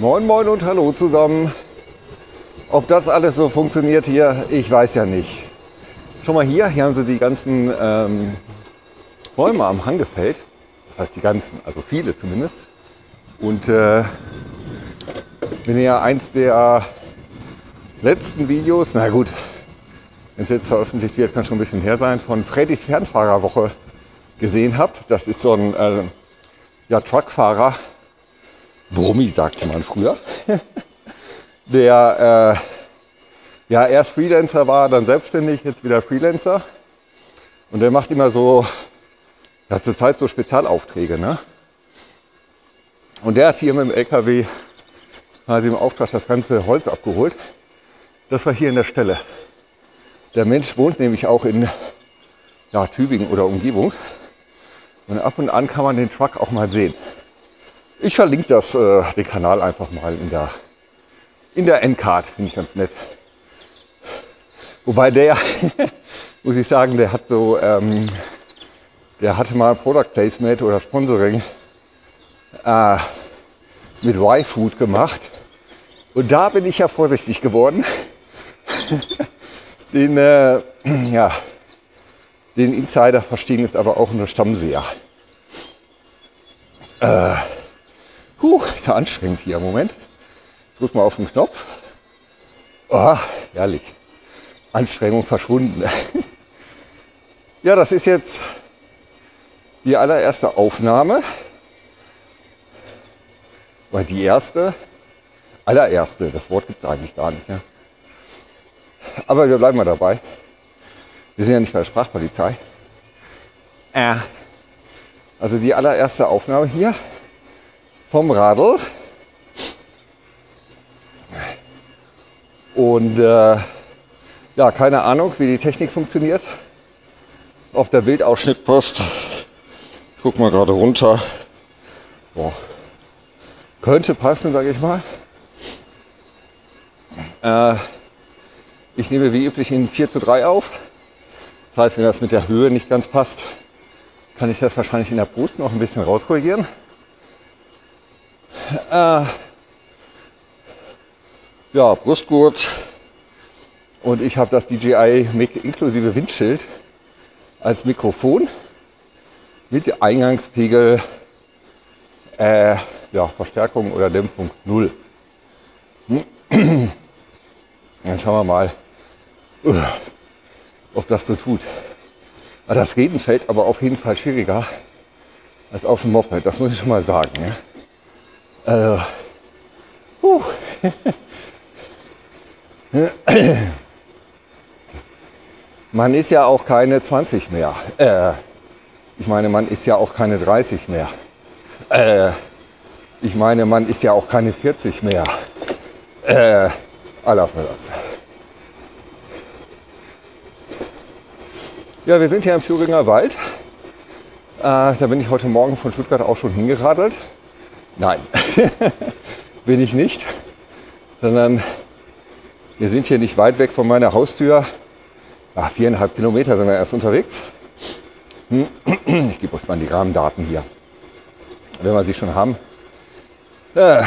Moin Moin und Hallo zusammen. Ob das alles so funktioniert hier, ich weiß ja nicht. Schon mal hier, hier haben sie die ganzen ähm, Bäume am Hang gefällt. Das heißt die ganzen, also viele zumindest. Und äh, wenn ihr eins der letzten Videos, na gut, es jetzt veröffentlicht wird, kann schon ein bisschen her sein, von Freddys Fernfahrerwoche gesehen habt. Das ist so ein äh, ja, Truckfahrer, Brummi sagte man früher, der äh, ja erst Freelancer war, dann selbstständig, jetzt wieder Freelancer. Und der macht immer so, ja zurzeit so Spezialaufträge. Ne? Und der hat hier mit dem LKW quasi im Auftrag das ganze Holz abgeholt. Das war hier in der Stelle. Der Mensch wohnt nämlich auch in ja, Tübingen oder Umgebung. Und ab und an kann man den Truck auch mal sehen. Ich verlinke das, äh, den Kanal einfach mal in der, in der Endcard, finde ich ganz nett. Wobei der, muss ich sagen, der hat so, ähm, der hatte mal Product Placement oder Sponsoring äh, mit Y-Food gemacht. Und da bin ich ja vorsichtig geworden. den, äh, ja, den Insider verstehen jetzt aber auch nur Stammseher. Äh, Puh, ist ja anstrengend hier Moment. Drück mal auf den Knopf. Oh, herrlich. Anstrengung verschwunden. ja, das ist jetzt die allererste Aufnahme. Weil die erste, allererste, das Wort gibt es eigentlich gar nicht. Ne? Aber wir bleiben mal dabei. Wir sind ja nicht bei der Sprachpolizei. Äh. Also die allererste Aufnahme hier vom Radl. Und äh, ja, keine Ahnung, wie die Technik funktioniert. Ob der Bildausschnitt passt. Ich guck mal gerade runter. Boah. Könnte passen, sage ich mal. Äh, ich nehme wie üblich in 4 zu 3 auf. Das heißt, wenn das mit der Höhe nicht ganz passt, kann ich das wahrscheinlich in der Brust noch ein bisschen rauskorrigieren. Äh, ja, Brustgurt und ich habe das DJI Mic inklusive Windschild als Mikrofon mit Eingangspegel, äh, ja, Verstärkung oder Dämpfung 0. Dann schauen wir mal, ob das so tut. Das Reden fällt aber auf jeden Fall schwieriger als auf dem Moped, das muss ich schon mal sagen. Ja. Also, uh. man ist ja auch keine 20 mehr. Äh, ich meine, man ist ja auch keine 30 mehr. Äh, ich meine, man ist ja auch keine 40 mehr. Äh, lassen wir das. Ja, wir sind hier im Thüringer Wald. Äh, da bin ich heute Morgen von Stuttgart auch schon hingeradelt. Nein, bin ich nicht, sondern wir sind hier nicht weit weg von meiner Haustür. Ach, viereinhalb Kilometer sind wir erst unterwegs. Ich gebe euch mal die Rahmendaten hier, wenn wir sie schon haben. Äh,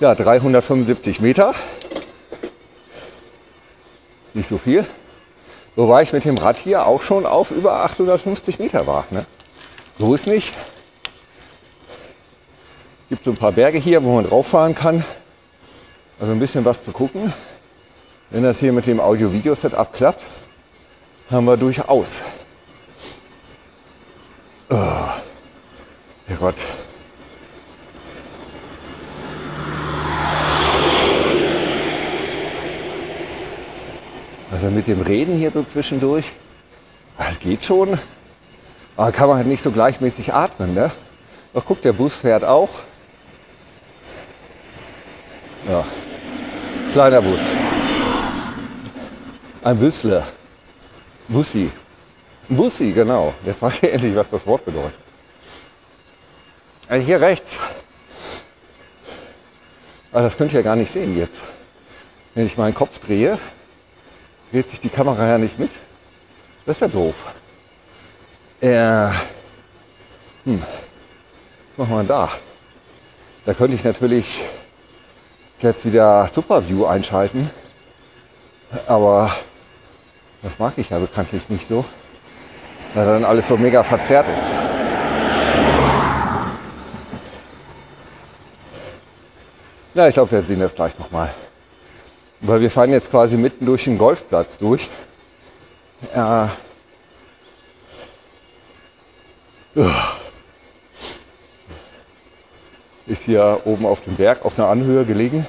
ja, 375 Meter. Nicht so viel. Wobei ich mit dem Rad hier auch schon auf über 850 Meter war. Ne? So ist nicht gibt so ein paar Berge hier, wo man drauf fahren kann. Also ein bisschen was zu gucken. Wenn das hier mit dem Audio-Video-Setup klappt, haben wir durchaus. Oh, Gott. Also mit dem Reden hier so zwischendurch, das geht schon. Aber kann man halt nicht so gleichmäßig atmen. Ne? Ach guck, der Bus fährt auch. Ja, kleiner Bus. Ein Büssler. Bussi. Bussi, genau. Jetzt weiß ich endlich, was das Wort bedeutet. Also hier rechts. Aber das könnt ihr ja gar nicht sehen jetzt. Wenn ich meinen Kopf drehe, dreht sich die Kamera ja nicht mit. Das ist ja doof. Äh, hm, was machen wir da? Da könnte ich natürlich jetzt wieder Superview einschalten. Aber das mag ich ja bekanntlich nicht so, weil dann alles so mega verzerrt ist. Na, ich glaube, wir sehen das gleich nochmal. Weil wir fahren jetzt quasi mitten durch den Golfplatz durch. Äh, ist hier oben auf dem Berg auf einer Anhöhe gelegen.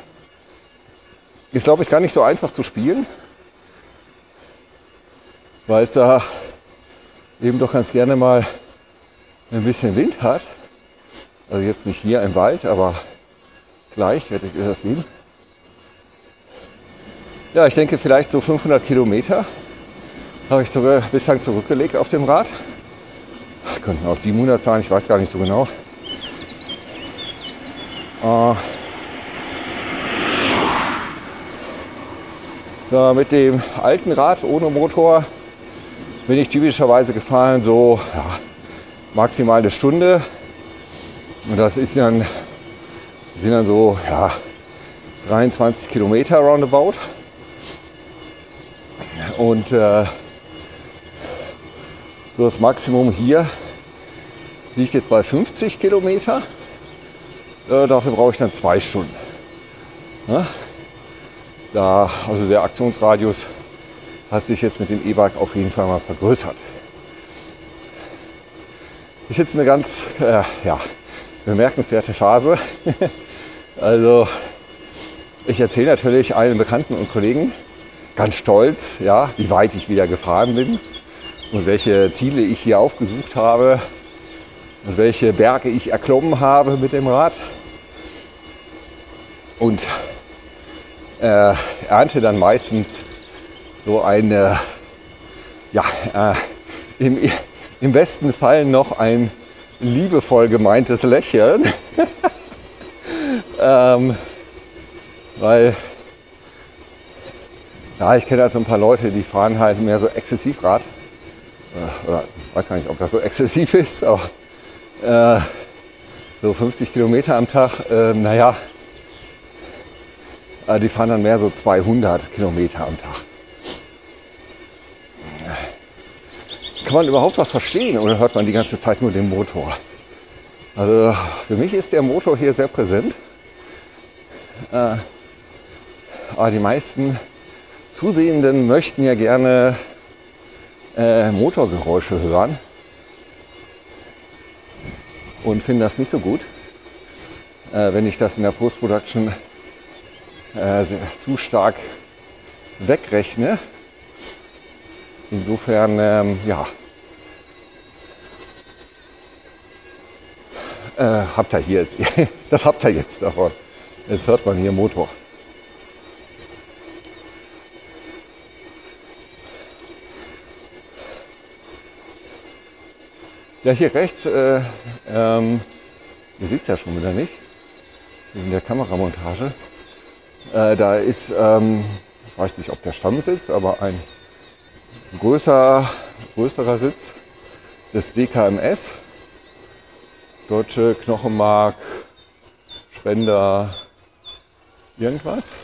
Ist, glaube ich, gar nicht so einfach zu spielen, weil es da eben doch ganz gerne mal ein bisschen Wind hat. Also jetzt nicht hier im Wald, aber gleich werdet ihr das sehen. Ja, ich denke vielleicht so 500 Kilometer habe ich bislang zurückgelegt auf dem Rad. Könnten auch 700 sein, ich weiß gar nicht so genau. Äh, so, mit dem alten Rad ohne Motor bin ich typischerweise gefahren so ja, maximal eine Stunde. Und das ist dann, sind dann so ja, 23 Kilometer roundabout. Und äh, das Maximum hier liegt jetzt bei 50 Kilometer. Äh, dafür brauche ich dann zwei Stunden. Ja? Da, also der Aktionsradius hat sich jetzt mit dem E-Bike auf jeden Fall mal vergrößert. Ist jetzt eine ganz äh, ja, bemerkenswerte Phase. also ich erzähle natürlich allen Bekannten und Kollegen ganz stolz, ja, wie weit ich wieder gefahren bin und welche Ziele ich hier aufgesucht habe und welche Berge ich erklommen habe mit dem Rad. Und äh, ernte dann meistens so eine, ja, äh, im, im besten Fall noch ein liebevoll gemeintes Lächeln. ähm, weil, ja, ich kenne halt so ein paar Leute, die fahren halt mehr so Exzessivrad. Äh, oder ich weiß gar nicht, ob das so exzessiv ist, aber äh, so 50 Kilometer am Tag, äh, naja, die fahren dann mehr so 200 Kilometer am Tag. Kann man überhaupt was verstehen oder hört man die ganze Zeit nur den Motor? Also für mich ist der Motor hier sehr präsent. Äh, aber die meisten Zusehenden möchten ja gerne äh, Motorgeräusche hören und finden das nicht so gut, äh, wenn ich das in der Post-Production äh, zu stark wegrechne. Insofern, ähm, ja, äh, habt ihr hier jetzt, das habt ihr jetzt davon. Jetzt hört man hier Motor. Ja, hier rechts, äh, ähm, ihr seht es ja schon wieder nicht, in der Kameramontage. Äh, da ist, ähm, ich weiß nicht, ob der Stammsitz, aber ein größer, größerer Sitz des DKMS. Deutsche Knochenmark, Spender, irgendwas.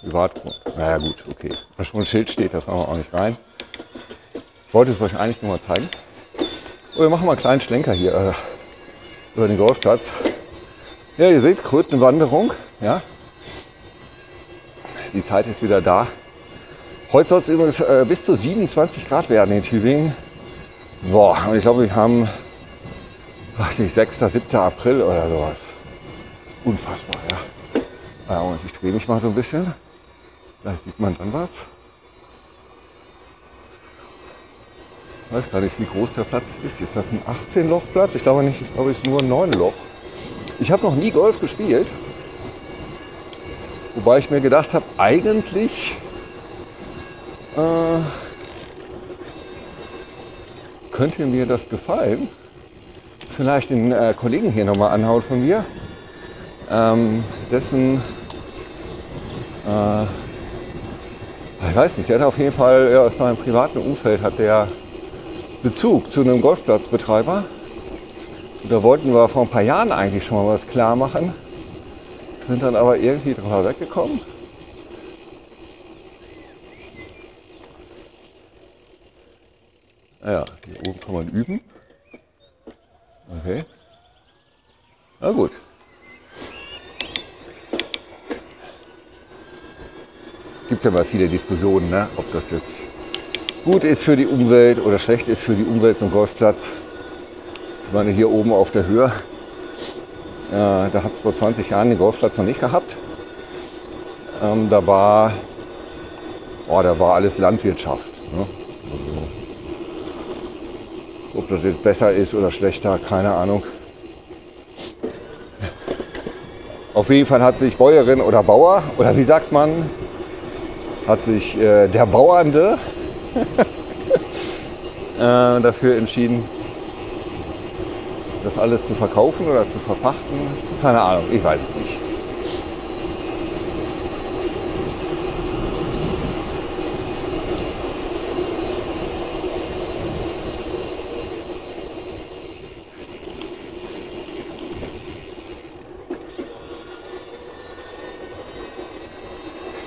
Privatgrund. Naja gut, okay. Da schon ein Schild steht, das machen wir auch nicht rein. Wollte es euch eigentlich nur mal zeigen. Und wir machen mal einen kleinen Schlenker hier äh, über den Golfplatz. Ja, ihr seht, Krötenwanderung. Ja. Die Zeit ist wieder da. Heute soll es übrigens äh, bis zu 27 Grad werden in Tübingen. Boah, und ich glaube, wir haben weiß nicht, 6., 7. April oder sowas. Unfassbar, ja. ja und ich drehe mich mal so ein bisschen. Vielleicht sieht man dann was. Ich weiß gar nicht, wie groß der Platz ist. Ist das ein 18-Loch-Platz? Ich glaube nicht, ich glaube, es ist nur ein 9-Loch. Ich habe noch nie Golf gespielt. Wobei ich mir gedacht habe, eigentlich äh, könnte mir das gefallen. Vielleicht den äh, Kollegen hier nochmal anhauen von mir. Ähm, dessen, äh, weiß nicht, der hat auf jeden Fall ja, aus seinem privaten Umfeld hat der Bezug zu einem Golfplatzbetreiber. Da wollten wir vor ein paar Jahren eigentlich schon mal was klar machen, sind dann aber irgendwie drüber weggekommen. Ja, hier oben kann man üben. Okay. Na gut. Gibt ja mal viele Diskussionen, ne? ob das jetzt gut ist für die Umwelt oder schlecht ist für die Umwelt zum Golfplatz. Ich meine, hier oben auf der Höhe, äh, da hat es vor 20 Jahren den Golfplatz noch nicht gehabt. Ähm, da, war, oh, da war alles Landwirtschaft. Ne? Also, ob das jetzt besser ist oder schlechter, keine Ahnung. Auf jeden Fall hat sich Bäuerin oder Bauer, oder wie sagt man, hat sich äh, der Bauernde äh, dafür entschieden, das alles zu verkaufen oder zu verpachten. Keine Ahnung, ich weiß es nicht.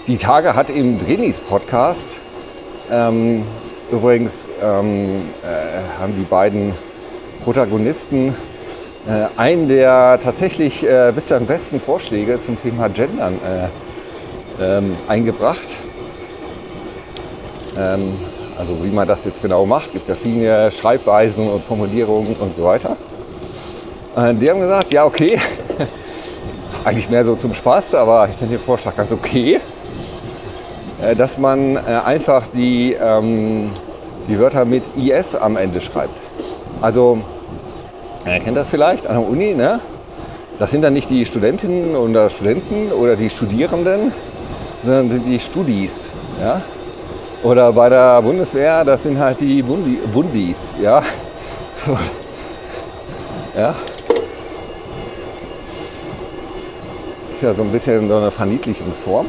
Die Tage hat im Drenis Podcast ähm, übrigens ähm, äh, haben die beiden Protagonisten äh, einen der tatsächlich äh, bislang besten Vorschläge zum Thema Gendern äh, ähm, eingebracht. Ähm, also wie man das jetzt genau macht, gibt ja viele Schreibweisen und Formulierungen und so weiter. Äh, die haben gesagt, ja okay, eigentlich mehr so zum Spaß, aber ich finde den Vorschlag ganz okay. Äh, dass man äh, einfach die, ähm, die Wörter mit IS am Ende schreibt. Also, ihr kennt das vielleicht an der Uni, ne? Das sind dann nicht die Studentinnen oder Studenten oder die Studierenden, sondern sind die Studis. Ja? Oder bei der Bundeswehr, das sind halt die Bundi, Bundis. Ja? ja? Ist ja so ein bisschen so eine Verniedlichungsform.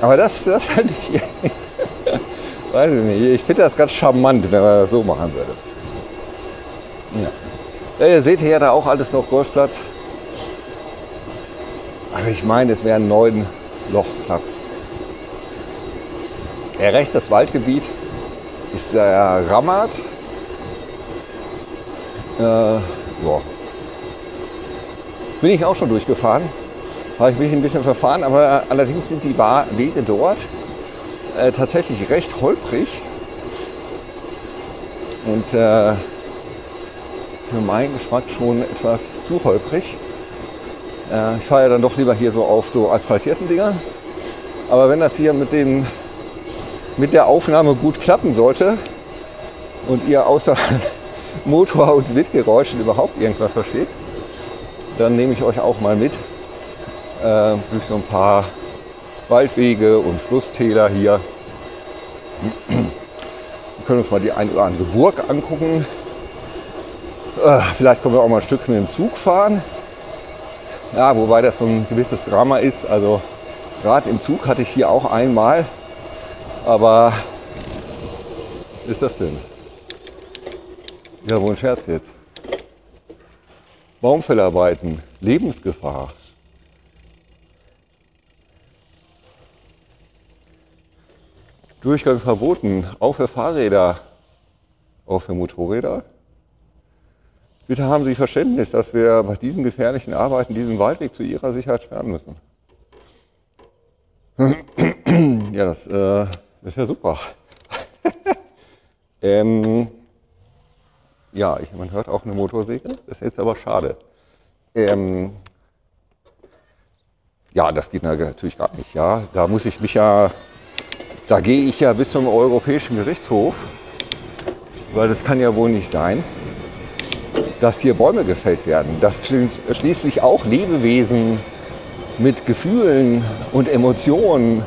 Aber das, das fand ich, weiß ich nicht, ich finde das ganz charmant, wenn man das so machen würde. Ja. ja ihr seht hier da auch alles noch Golfplatz. Also ich meine, es wäre ein neun Lochplatz. Ja, rechts das Waldgebiet ist der Ramat. Äh, ja. Bin ich auch schon durchgefahren habe ich mich ein bisschen verfahren, aber allerdings sind die Wege dort äh, tatsächlich recht holprig. Und äh, für meinen Geschmack schon etwas zu holprig. Äh, ich fahre ja dann doch lieber hier so auf so asphaltierten Dingern. Aber wenn das hier mit, den, mit der Aufnahme gut klappen sollte und ihr außer Motor und Windgeräuschen überhaupt irgendwas versteht, dann nehme ich euch auch mal mit äh, durch so ein paar Waldwege und Flusstäler hier. Wir können uns mal die ein oder andere Burg angucken. Äh, vielleicht können wir auch mal ein Stück mit dem Zug fahren. Ja, wobei das so ein gewisses Drama ist. Also gerade im Zug hatte ich hier auch einmal. Aber ist das denn? Ja, wo ein Scherz jetzt? Baumfellarbeiten, Lebensgefahr. Durchgang verboten, auch für Fahrräder, auch für Motorräder. Bitte haben Sie Verständnis, dass wir bei diesen gefährlichen Arbeiten diesen Waldweg zu Ihrer Sicherheit sperren müssen. ja, das, äh, ist ja super. ähm, ja, ich, man hört auch eine Motorsäge, das ist jetzt aber schade. Ähm, ja, das geht natürlich gar nicht. Ja, da muss ich mich ja da gehe ich ja bis zum Europäischen Gerichtshof, weil das kann ja wohl nicht sein, dass hier Bäume gefällt werden, dass schließlich auch Lebewesen mit Gefühlen und Emotionen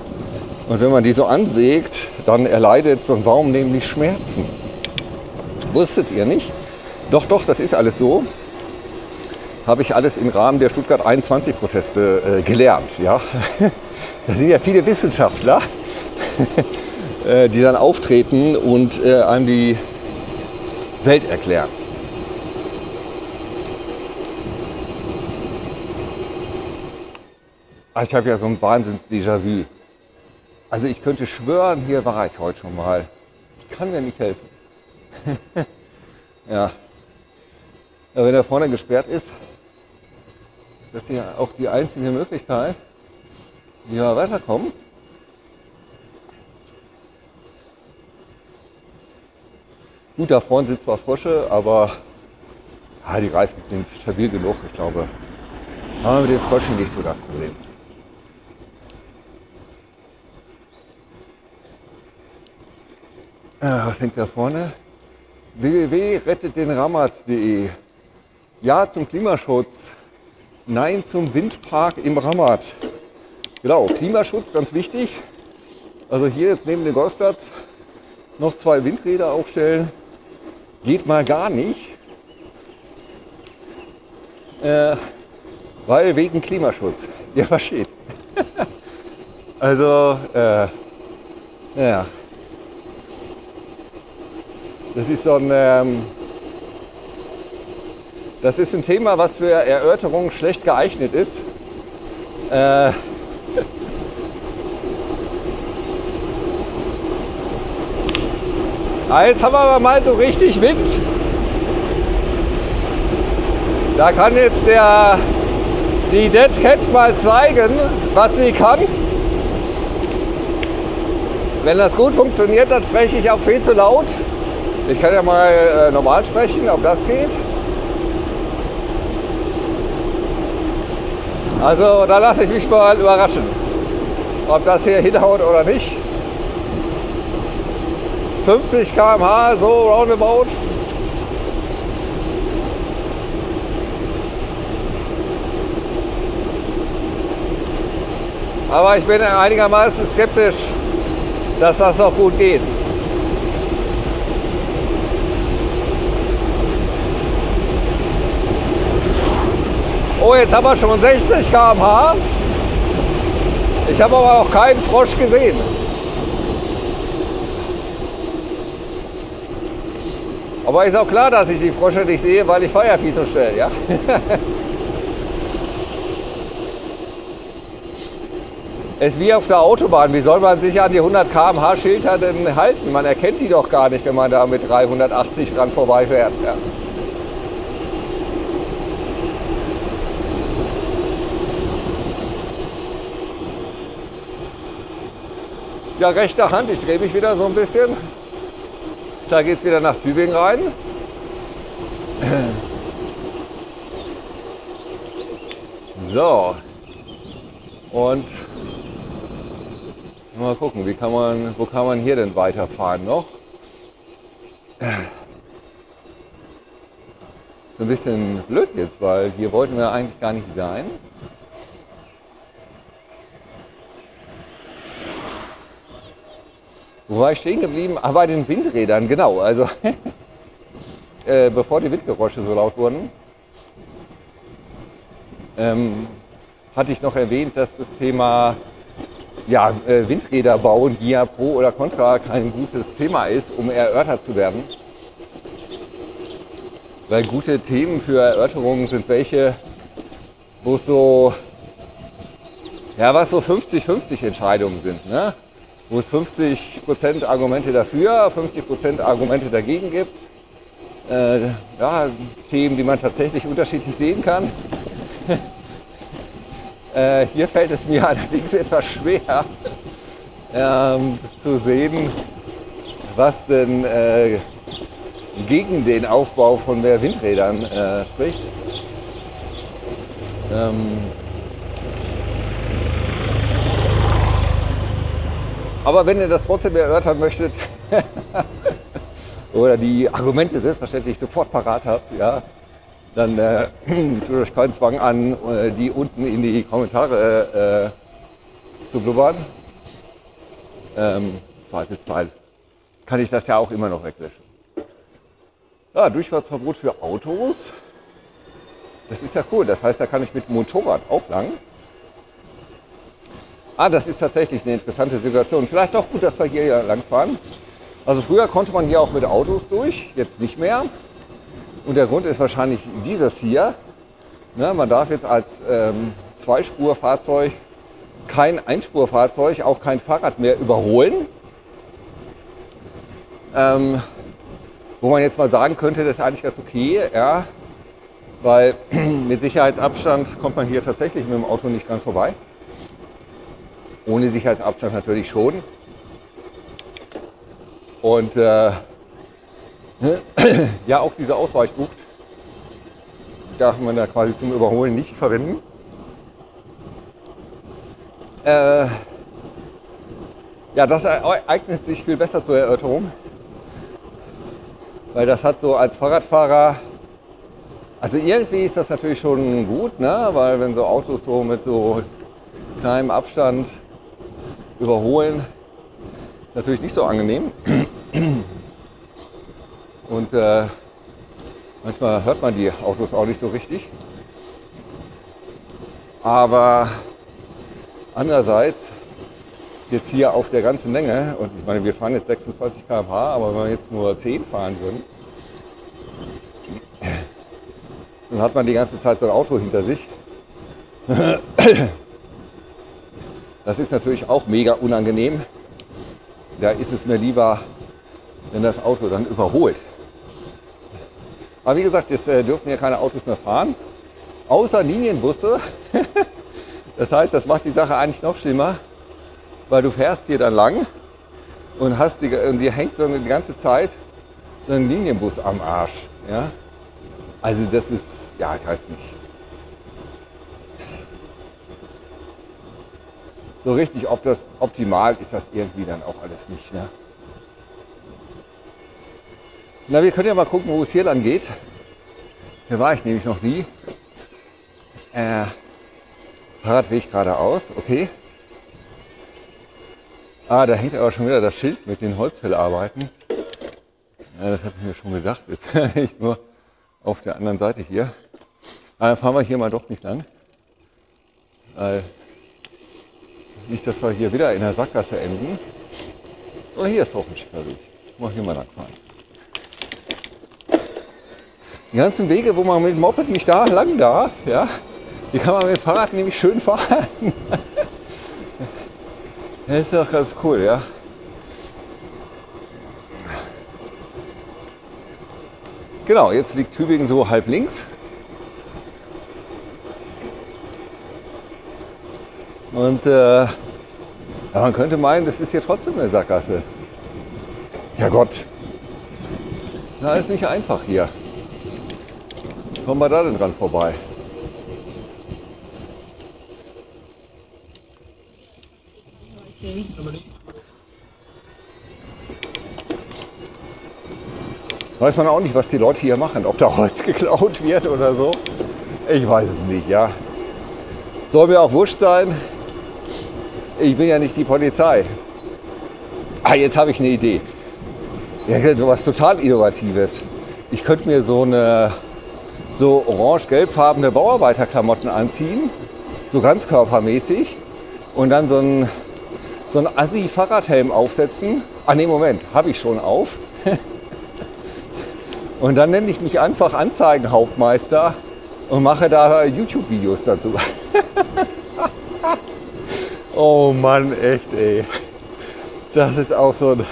und wenn man die so ansägt, dann erleidet so ein Baum nämlich Schmerzen. Wusstet ihr nicht? Doch, doch, das ist alles so. Habe ich alles im Rahmen der Stuttgart 21 Proteste äh, gelernt. Ja? da sind ja viele Wissenschaftler die dann auftreten und äh, einem die Welt erklären. Ah, Ich habe ja so ein Wahnsinns-Déjà-vu. Also ich könnte schwören, hier war ich heute schon mal. Ich kann mir nicht helfen. ja. Aber wenn da vorne gesperrt ist, ist das hier auch die einzige Möglichkeit, wie wir weiterkommen. Gut, da vorne sind zwar Frösche, aber ah, die Reifen sind stabil genug. Ich glaube, haben wir mit den Fröschen nicht so das Problem. Ah, was hängt da vorne? www.rettetdenramat.de Ja zum Klimaschutz. Nein zum Windpark im Ramat. Genau, Klimaschutz, ganz wichtig. Also hier jetzt neben dem Golfplatz noch zwei Windräder aufstellen. Geht mal gar nicht. Äh, weil wegen Klimaschutz. Ja, versteht. also, äh, ja. Das ist so ein, ähm, das ist ein Thema, was für Erörterungen schlecht geeignet ist. Äh, Ah, jetzt haben wir aber mal so richtig Wind. Da kann jetzt der, die Dead Cat mal zeigen, was sie kann. Wenn das gut funktioniert, dann spreche ich auch viel zu laut. Ich kann ja mal äh, normal sprechen, ob das geht. Also da lasse ich mich mal überraschen, ob das hier hinhaut oder nicht. 50 km/h, so roundabout. Aber ich bin einigermaßen skeptisch, dass das noch gut geht. Oh, jetzt haben wir schon 60 km/h. Ich habe aber noch keinen Frosch gesehen. Aber ist auch klar, dass ich die Frosche nicht sehe, weil ich fahre ja viel zu schnell, ja? Es ist wie auf der Autobahn. Wie soll man sich an die 100 km/h Schilder denn halten? Man erkennt die doch gar nicht, wenn man da mit 380 dran vorbeifährt. Ja. Ja, rechter Hand, ich drehe mich wieder so ein bisschen. Da geht es wieder nach Tübingen rein. So. Und mal gucken, wie kann man, wo kann man hier denn weiterfahren noch? So ein bisschen blöd jetzt, weil hier wollten wir eigentlich gar nicht sein. Wo war ich stehen geblieben? Ah, bei den Windrädern, genau. Also, äh, bevor die Windgeräusche so laut wurden, ähm, hatte ich noch erwähnt, dass das Thema ja, äh, Windräder bauen hier pro oder contra kein gutes Thema ist, um erörtert zu werden. Weil gute Themen für Erörterungen sind welche, wo es so, ja, was so 50-50 Entscheidungen sind. Ne? Wo es 50% Argumente dafür, 50% Argumente dagegen gibt. Äh, ja, Themen, die man tatsächlich unterschiedlich sehen kann. äh, hier fällt es mir allerdings etwas schwer ähm, zu sehen, was denn äh, gegen den Aufbau von mehr Windrädern äh, spricht. Ähm, Aber wenn ihr das trotzdem erörtern möchtet oder die Argumente selbstverständlich sofort parat habt, ja, dann äh, tut euch keinen Zwang an, äh, die unten in die Kommentare äh, zu blubbern. Ähm, Zweifelsfall kann ich das ja auch immer noch wegwischen. Ja, Durchfahrtsverbot für Autos. Das ist ja cool. Das heißt, da kann ich mit Motorrad auch lang. Ah, das ist tatsächlich eine interessante Situation. Vielleicht doch gut, dass wir hier lang fahren. Also früher konnte man hier auch mit Autos durch, jetzt nicht mehr. Und der Grund ist wahrscheinlich dieses hier. Ne, man darf jetzt als ähm, Zweispurfahrzeug kein Einspurfahrzeug, auch kein Fahrrad mehr überholen. Ähm, wo man jetzt mal sagen könnte, das ist eigentlich ganz okay, ja, weil mit Sicherheitsabstand kommt man hier tatsächlich mit dem Auto nicht dran vorbei. Ohne Sicherheitsabstand natürlich schon. Und äh, ja, auch diese Ausweichbucht darf man da quasi zum Überholen nicht verwenden. Äh, ja, das eignet sich viel besser zur Erörterung, weil das hat so als Fahrradfahrer, also irgendwie ist das natürlich schon gut, ne? weil wenn so Autos so mit so kleinem Abstand überholen, ist natürlich nicht so angenehm. Und äh, manchmal hört man die Autos auch nicht so richtig. Aber andererseits jetzt hier auf der ganzen Länge, und ich meine, wir fahren jetzt 26 km/h, aber wenn wir jetzt nur 10 fahren würden, dann hat man die ganze Zeit so ein Auto hinter sich. Das ist natürlich auch mega unangenehm. Da ist es mir lieber, wenn das Auto dann überholt. Aber wie gesagt, jetzt äh, dürfen hier keine Autos mehr fahren, außer Linienbusse. das heißt, das macht die Sache eigentlich noch schlimmer, weil du fährst hier dann lang und hast die, und dir hängt so die ganze Zeit so ein Linienbus am Arsch. Ja? Also das ist, ja, ich weiß nicht. So richtig, ob das optimal ist das irgendwie dann auch alles nicht. Ne? Na, wir können ja mal gucken, wo es hier lang geht. Hier war ich nämlich noch nie. Äh, Fahrradweg geradeaus, okay. Ah, da hängt aber schon wieder das Schild mit den Holzfällarbeiten. Ja, das hatte ich mir schon gedacht. Jetzt ich nur auf der anderen Seite hier. Aber dann fahren wir hier mal doch nicht lang. Weil nicht, dass wir hier wieder in der Sackgasse enden. Oh, hier ist doch ein schicker Weg. Mal hier mal lang fahren. Die ganzen Wege, wo man mit dem Moped nicht da lang darf, ja, die kann man mit dem Fahrrad nämlich schön fahren. das ist doch ganz cool, ja. Genau, jetzt liegt Tübingen so halb links. Und äh, man könnte meinen, das ist hier trotzdem eine Sackgasse. Ja Gott, na ist nicht einfach hier kommen wir da denn dran vorbei? Weiß man auch nicht, was die Leute hier machen, ob da Holz geklaut wird oder so. Ich weiß es nicht, ja. Soll mir auch wurscht sein. Ich bin ja nicht die Polizei. Ah, jetzt habe ich eine Idee. Ja, was total Innovatives. Ich könnte mir so eine so orange-gelbfarbene Bauarbeiterklamotten anziehen, so ganz körpermäßig und dann so ein so ein Assi-Fahrradhelm aufsetzen. Ah ne, Moment, habe ich schon auf. und dann nenne ich mich einfach Anzeigenhauptmeister und mache da YouTube-Videos dazu. Oh Mann, echt ey. Das ist auch so ein...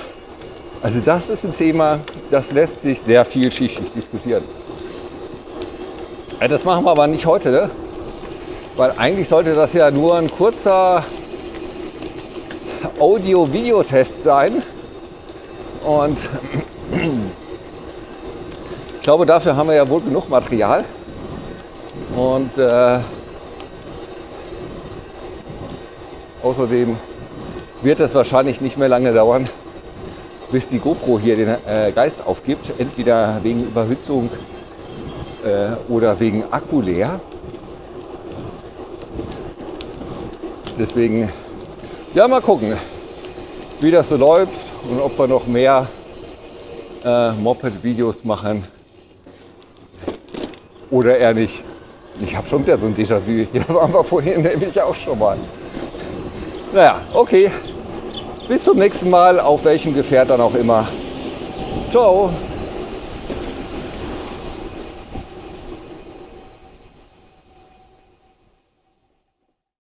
Also das ist ein Thema, das lässt sich sehr vielschichtig diskutieren. Das machen wir aber nicht heute, ne? weil eigentlich sollte das ja nur ein kurzer Audio-Video-Test sein. Und ich glaube, dafür haben wir ja wohl genug Material. Und äh, außerdem wird es wahrscheinlich nicht mehr lange dauern, bis die GoPro hier den äh, Geist aufgibt. Entweder wegen Überhitzung äh, oder wegen Akku leer. Deswegen, ja, mal gucken, wie das so läuft und ob wir noch mehr äh, Moped-Videos machen oder eher nicht. Ich habe schon wieder so ein Déjà-vu. Hier waren wir vorhin nämlich auch schon mal. Naja, okay. Bis zum nächsten Mal, auf welchem Gefährt dann auch immer. Ciao.